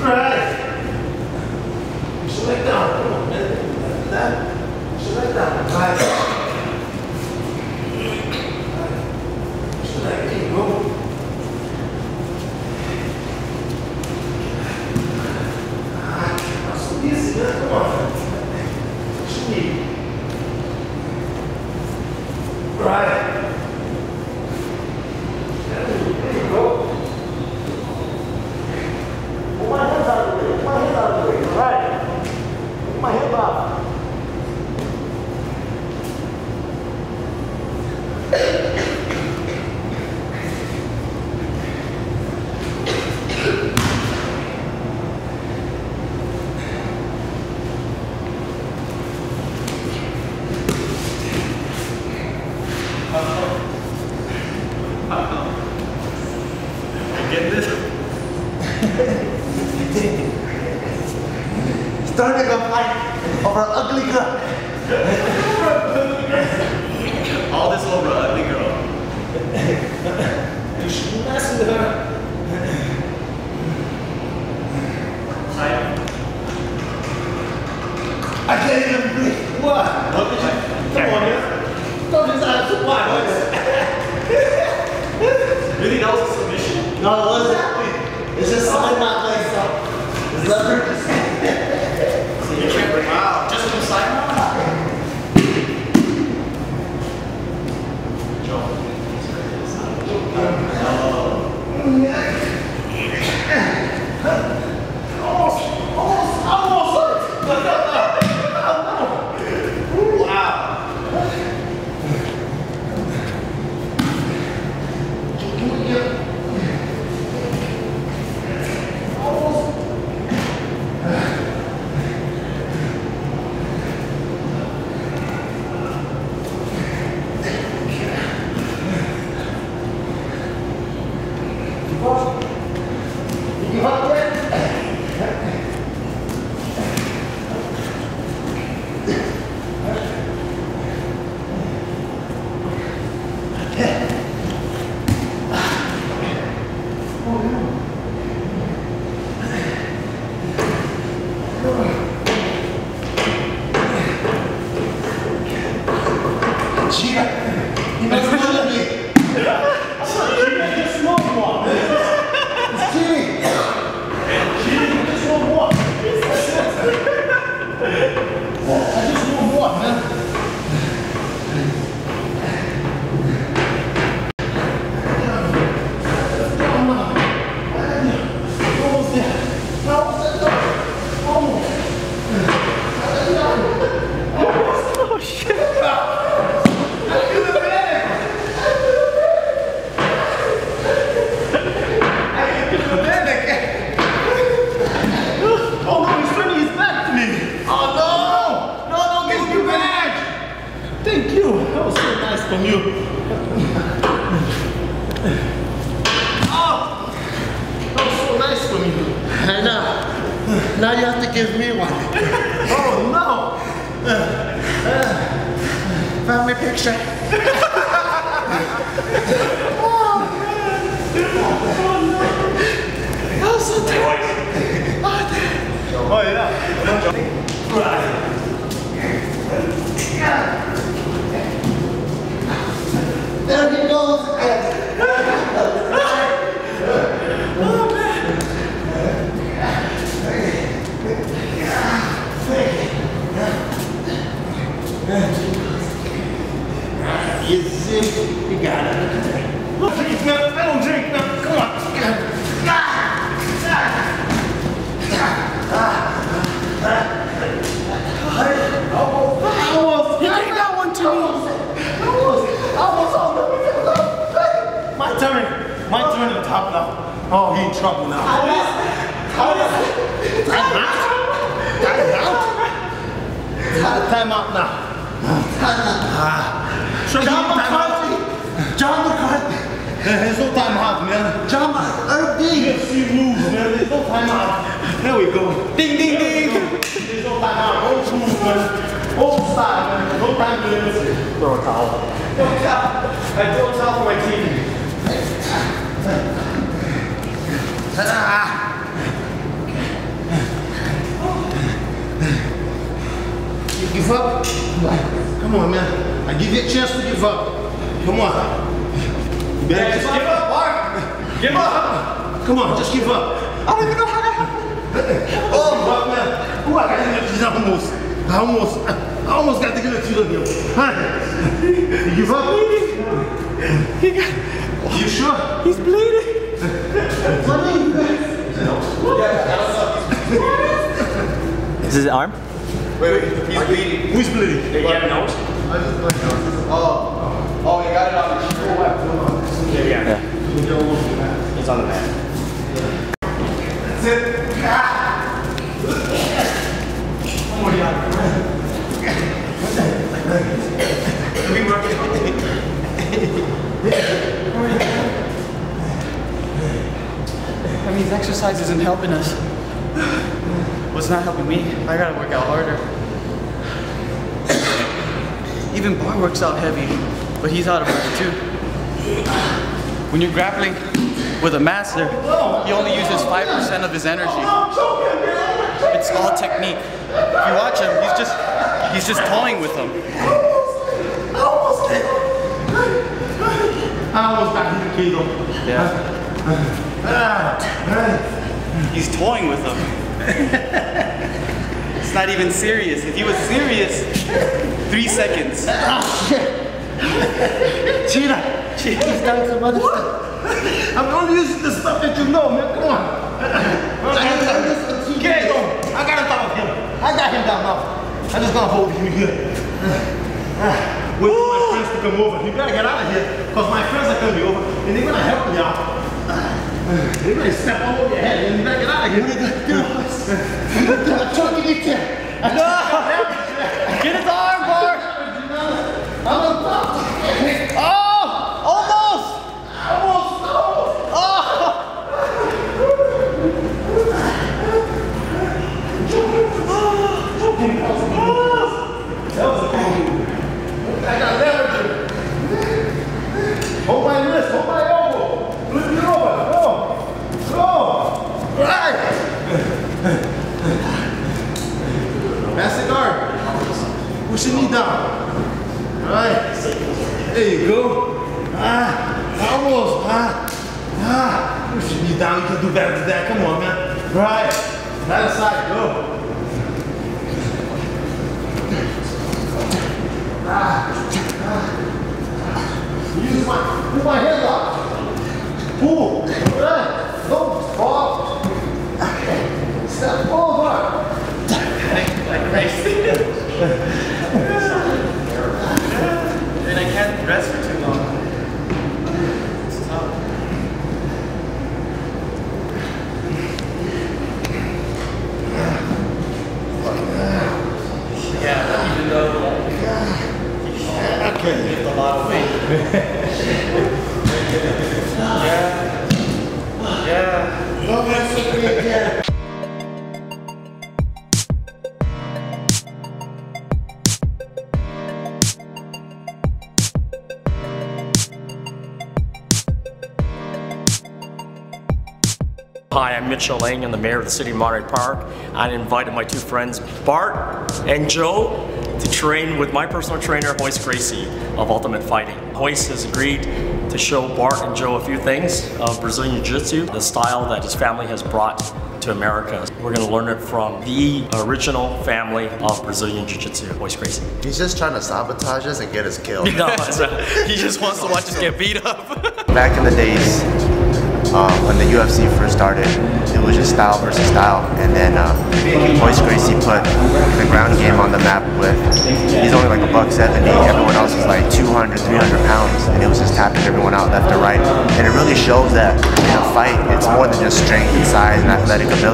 Right. Back down. Come on, man. That. Back down. Right. Sit back. Keep going. That's so easy, man. Come on. What you need? Right. There you go. Put my hands out of the way. Put my hands out of the way. Right. Put my hands up. Get this? Starting a fight over an ugly girl. All this over an ugly girl. You should mess with her. I can't even breathe. What? Look at you. Come on, man. Don't just answer why. Really, that was a submission. No, it wasn't. It's just something not. It's leverage. You can't bring Wow. Just from Simon? Almost, almost, almost. No, no, no. Wow. Almost. You give up yet? Chica, you must love me. Chica, just one more. It's cheating. Cheating, just one more. I just want more, man. Almost there. Almost there. Almost. Oh no, he's turning his back to me. Oh no! No, don't give me back! Thank you. That was so nice from you. Oh! That was so nice from you. And now, now you have to give me one. Oh no! Family picture. oh man! Oh no! That was so tight. Oh yeah. You got it. Look, man. I don't drink, man. Come on. Almost. You that one to me. Almost. Almost. Almost. My turn. My turn to top now. Oh, he in trouble now. Time out. Time out. Time out now. John. McCarthy. John McCarthy. There's no time out, man. John McCarthy. UFC rules, man. There's no time out. There we go. Ding, ding, ding. There's no time out. Old school, man. Old style, man. No time to listen. Throw a towel. Don't towel. I throw a towel for my TV. Ah. You give up? Come on, man. I give you a chance to give up. Come on. You better just give up, Mark. Give up. Come on, just give up. I don't even know how to Oh, give up, man. Ooh, I got to get almost. I almost, I almost got to get it to you. Huh? You give up? He got, you sure? He's bleeding. Is this his arm? Wait, wait, he's bleeding. Who's bleeding? You have nose? Oh, oh, he got it on the shoe. Yeah, yeah. Yeah. He's on the mat. That's it. Oh my God. We working. I mean, exercise isn't helping us. Not helping me. I gotta work out harder. Even Bart works out heavy, but he's out of it too. When you're grappling with a master, he only uses 5% of his energy. It's all technique. If you watch him, he's just he's just toying with them. I almost did. I almost got hit. Yeah. Ah, He's toying with them. it's not even serious. If he was serious, three seconds. Cheetah. Cheetah's done some other stuff. I'm only using the stuff that you know, man. Come on. Get it on. I got him down him. I got him down now. I'm just gonna hold you here. Ah, Wait for my friends to come over. You gotta get out of here, because my friends are coming over and they're gonna help me out. Ah, They're gonna step all over your head and you gotta get out of here. I'm trying to get you. Get his arm, Bart! I'm on top. Oh! Almost! Almost, almost. Oh! I got leverage. Hold my wrist, hold my elbow. Flip it over. Go. Go. Right. Pass the guard. Push your knee down. Right. There you go. Ah, almost. Ah, ah. Push your knee down. You can do better than that. Come on, man. Right. That side. Go. Use my, pull my hand up. Pull. Right. Over. And I can't rest for too long. It's tough. Yeah, even though Okay. he lift a lot of weight. yeah. Yeah. Hi, I'm Mitchell Ing. I'm the mayor of the city of Monterey Park. I invited my two friends, Bart and Joe, to train with my personal trainer, Royce Gracie of Ultimate Fighting. Royce has agreed to show Bart and Joe a few things of Brazilian Jiu-Jitsu, the style that his family has brought to America. We're going to learn it from the original family of Brazilian Jiu-Jitsu, Royce Gracie. He's just trying to sabotage us and get us killed. No, uh, He just wants to watch us get beat up. Back in the days, um, when the UFC first started, it was just style versus style. And then uh, Royce Gracie put the ground game on the map with, he's only like a buck 70, everyone else is like 200, 300 pounds, and it was just tapping everyone out left and right. And it really shows that in a fight, it's more than just strength and size and athletic ability.